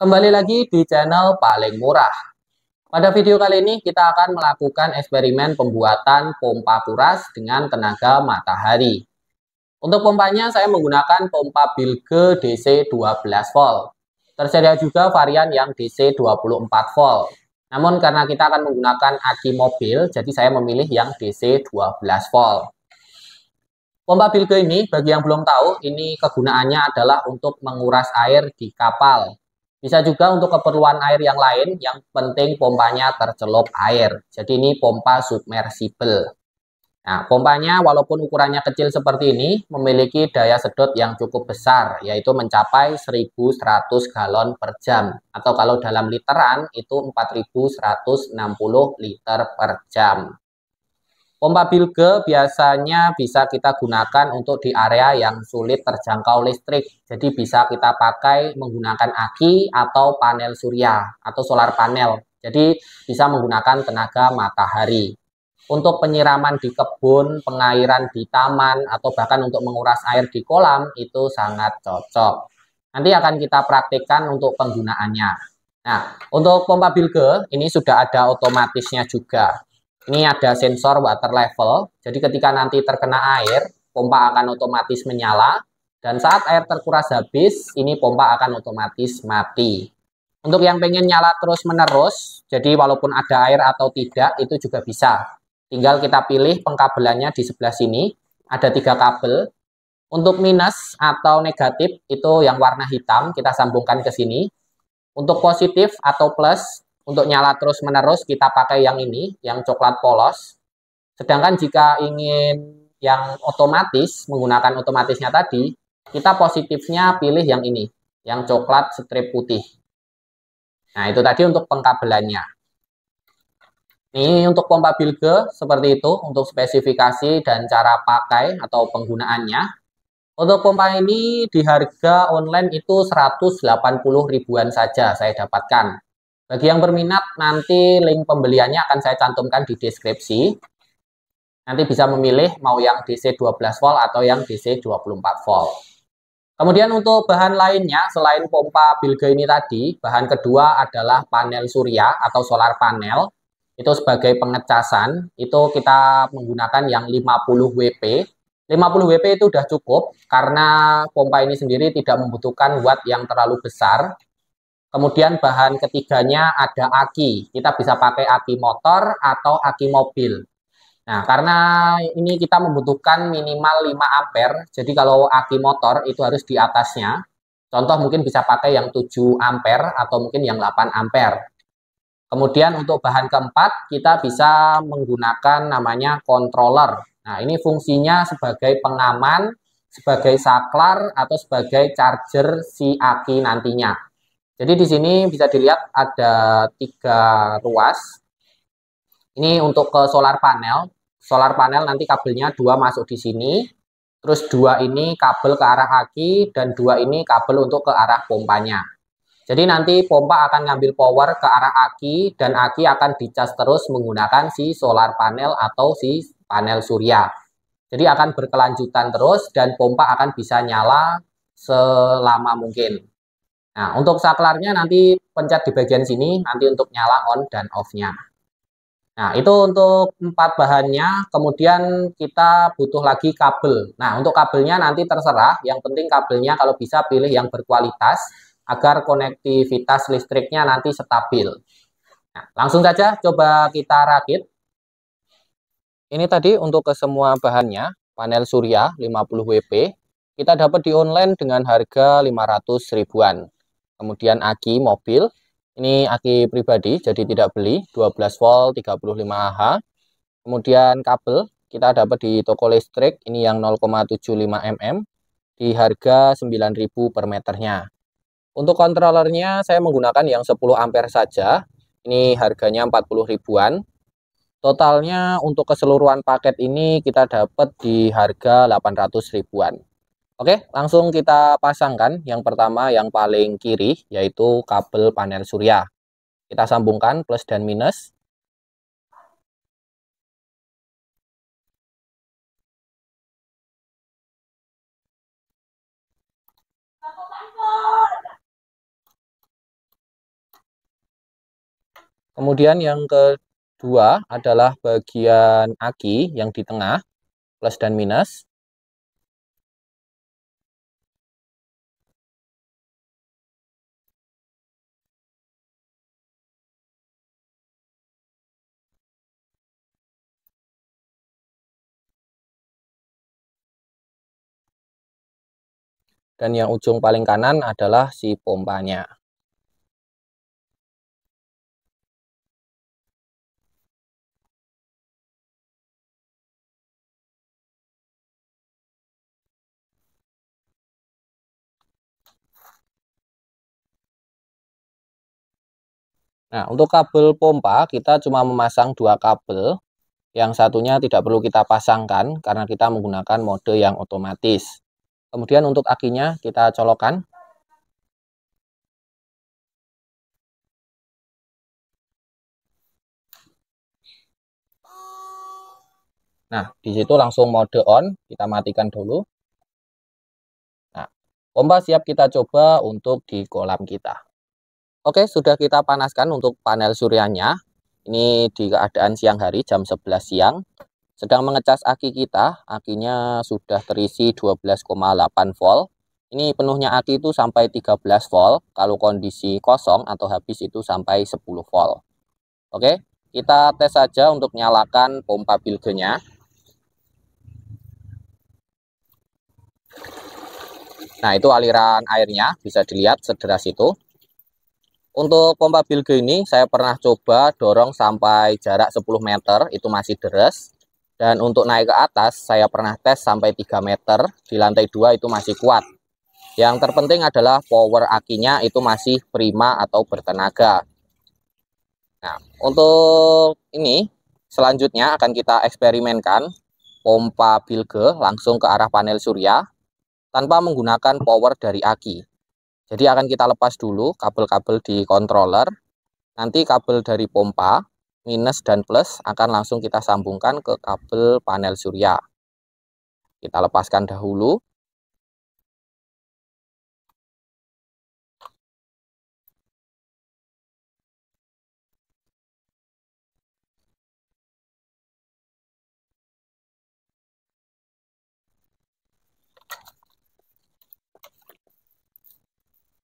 Kembali lagi di channel paling murah. Pada video kali ini kita akan melakukan eksperimen pembuatan pompa kuras dengan tenaga matahari. Untuk pompanya saya menggunakan pompa Bilge DC 12 volt. Tersedia juga varian yang DC 24 volt. Namun karena kita akan menggunakan aki mobil, jadi saya memilih yang DC 12 volt. Pompa Bilge ini, bagi yang belum tahu, ini kegunaannya adalah untuk menguras air di kapal. Bisa juga untuk keperluan air yang lain, yang penting pompanya tercelup air. Jadi ini pompa submersible. Nah, pompanya walaupun ukurannya kecil seperti ini, memiliki daya sedot yang cukup besar, yaitu mencapai 1100 galon per jam. Atau kalau dalam literan, itu 4160 liter per jam. Pompa bilge biasanya bisa kita gunakan untuk di area yang sulit terjangkau listrik. Jadi bisa kita pakai menggunakan aki atau panel surya atau solar panel. Jadi bisa menggunakan tenaga matahari. Untuk penyiraman di kebun, pengairan di taman, atau bahkan untuk menguras air di kolam, itu sangat cocok. Nanti akan kita praktikkan untuk penggunaannya. Nah, untuk pompa bilge, ini sudah ada otomatisnya juga. Ini ada sensor water level, jadi ketika nanti terkena air, pompa akan otomatis menyala, dan saat air terkuras habis, ini pompa akan otomatis mati. Untuk yang pengen nyala terus-menerus, jadi walaupun ada air atau tidak, itu juga bisa. Tinggal kita pilih pengkabelannya di sebelah sini, ada tiga kabel. Untuk minus atau negatif, itu yang warna hitam, kita sambungkan ke sini. Untuk positif atau plus, untuk nyala terus menerus kita pakai yang ini, yang coklat polos. Sedangkan jika ingin yang otomatis, menggunakan otomatisnya tadi, kita positifnya pilih yang ini, yang coklat strip putih. Nah, itu tadi untuk pengkabelannya. Ini untuk pompa bilge seperti itu, untuk spesifikasi dan cara pakai atau penggunaannya. Untuk pompa ini di harga online itu 180 ribuan saja saya dapatkan. Bagi yang berminat, nanti link pembeliannya akan saya cantumkan di deskripsi. Nanti bisa memilih mau yang DC 12 volt atau yang DC 24 volt. Kemudian untuk bahan lainnya, selain pompa bilge ini tadi, bahan kedua adalah panel surya atau solar panel. Itu sebagai pengecasan, itu kita menggunakan yang 50 WP. 50 WP itu sudah cukup karena pompa ini sendiri tidak membutuhkan watt yang terlalu besar Kemudian bahan ketiganya ada aki. Kita bisa pakai aki motor atau aki mobil. Nah, karena ini kita membutuhkan minimal 5 ampere, jadi kalau aki motor itu harus di atasnya. Contoh mungkin bisa pakai yang 7 ampere atau mungkin yang 8 ampere. Kemudian untuk bahan keempat, kita bisa menggunakan namanya controller. Nah, ini fungsinya sebagai pengaman, sebagai saklar, atau sebagai charger si aki nantinya. Jadi di sini bisa dilihat ada tiga ruas. Ini untuk ke solar panel. Solar panel nanti kabelnya dua masuk di sini. Terus dua ini kabel ke arah aki dan dua ini kabel untuk ke arah pompanya. Jadi nanti pompa akan ngambil power ke arah aki dan aki akan dicas terus menggunakan si solar panel atau si panel surya. Jadi akan berkelanjutan terus dan pompa akan bisa nyala selama mungkin. Nah, untuk saklarnya nanti pencet di bagian sini, nanti untuk nyala on dan off-nya. Nah, itu untuk empat bahannya, kemudian kita butuh lagi kabel. Nah, untuk kabelnya nanti terserah, yang penting kabelnya kalau bisa pilih yang berkualitas, agar konektivitas listriknya nanti stabil. Nah, langsung saja coba kita rakit. Ini tadi untuk ke semua bahannya, panel surya 50 WP, kita dapat di online dengan harga 500 ribuan. Kemudian aki mobil, ini aki pribadi, jadi tidak beli, 12 volt 35 Ah. Kemudian kabel, kita dapat di toko listrik, ini yang 0,75 mm, di harga 9000 per meternya. Untuk kontrolernya, saya menggunakan yang 10 ampere saja, ini harganya 40 ribuan. Totalnya untuk keseluruhan paket ini kita dapat di harga 800 ribuan. Oke, langsung kita pasangkan. Yang pertama yang paling kiri yaitu kabel panel surya. Kita sambungkan plus dan minus. Kemudian yang kedua adalah bagian aki yang di tengah, plus dan minus. Dan yang ujung paling kanan adalah si pompanya. Nah, untuk kabel pompa kita cuma memasang dua kabel. Yang satunya tidak perlu kita pasangkan karena kita menggunakan mode yang otomatis. Kemudian untuk akinya kita colokkan. Nah, di situ langsung mode on, kita matikan dulu. Nah, pompa siap kita coba untuk di kolam kita. Oke, sudah kita panaskan untuk panel suryanya. Ini di keadaan siang hari, jam 11 siang. Sedang mengecas aki kita, akinya sudah terisi 12,8 volt. Ini penuhnya aki itu sampai 13 volt, kalau kondisi kosong atau habis itu sampai 10 volt. Oke, kita tes saja untuk nyalakan pompa bilgenya. Nah, itu aliran airnya, bisa dilihat sederas itu. Untuk pompa bilge ini, saya pernah coba dorong sampai jarak 10 meter, itu masih deres. Dan untuk naik ke atas, saya pernah tes sampai 3 meter, di lantai 2 itu masih kuat. Yang terpenting adalah power akinya itu masih prima atau bertenaga. Nah, untuk ini, selanjutnya akan kita eksperimenkan pompa bilge langsung ke arah panel surya, tanpa menggunakan power dari aki. Jadi akan kita lepas dulu kabel-kabel di controller, nanti kabel dari pompa, minus dan plus akan langsung kita sambungkan ke kabel panel surya. Kita lepaskan dahulu.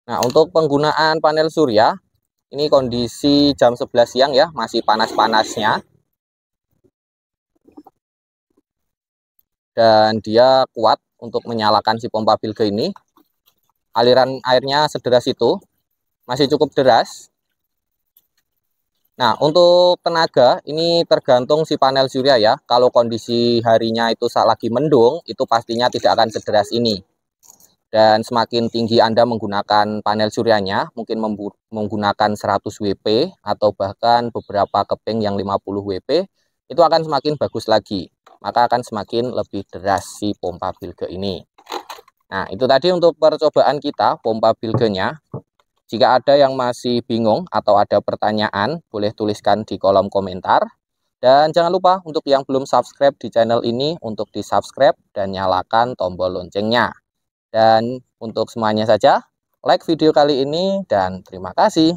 Nah, untuk penggunaan panel surya, ini kondisi jam 11 siang ya, masih panas-panasnya. Dan dia kuat untuk menyalakan si pompa bilge ini. Aliran airnya sederas itu, masih cukup deras. Nah, untuk tenaga ini tergantung si panel surya ya. Kalau kondisi harinya itu saat lagi mendung, itu pastinya tidak akan sederas ini dan semakin tinggi Anda menggunakan panel suryanya, mungkin menggunakan 100 WP atau bahkan beberapa keping yang 50 WP, itu akan semakin bagus lagi. Maka akan semakin lebih deras si pompa bilge ini. Nah, itu tadi untuk percobaan kita pompa bilgenya. Jika ada yang masih bingung atau ada pertanyaan, boleh tuliskan di kolom komentar. Dan jangan lupa untuk yang belum subscribe di channel ini untuk di subscribe dan nyalakan tombol loncengnya. Dan untuk semuanya saja, like video kali ini dan terima kasih.